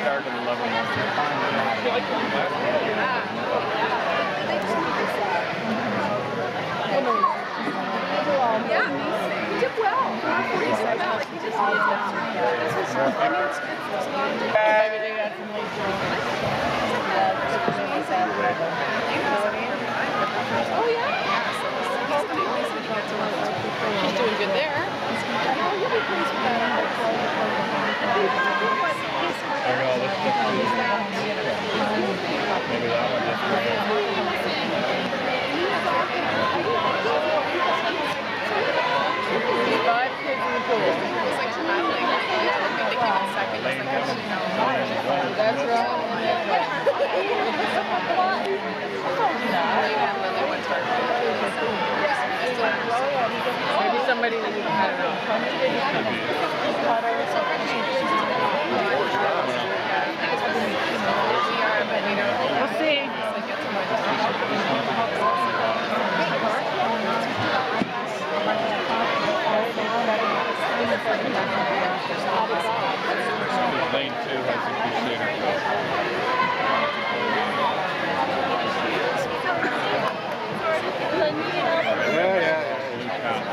started 11 months Yeah, he did well. He said that like he just needed that. This was, I mean, it's, it's a lot of Maybe Maybe somebody, I don't know. We'll see two has a two-seater. Yeah, yeah, yeah. You count.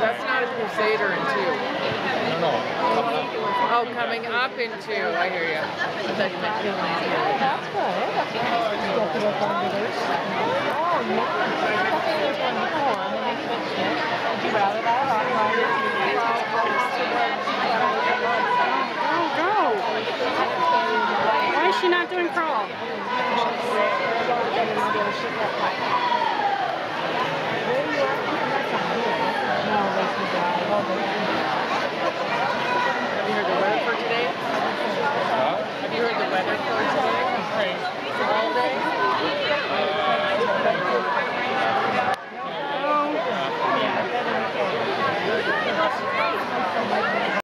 That's not a in two. No, no, coming. Oh, coming up in two. I hear you. I thought you meant two. That's good. That's nice. Get to look under. Oh, yeah. There's one before, and then they switched it. Would you rather that or Go, go. Why is she not doing crawl? Thank you.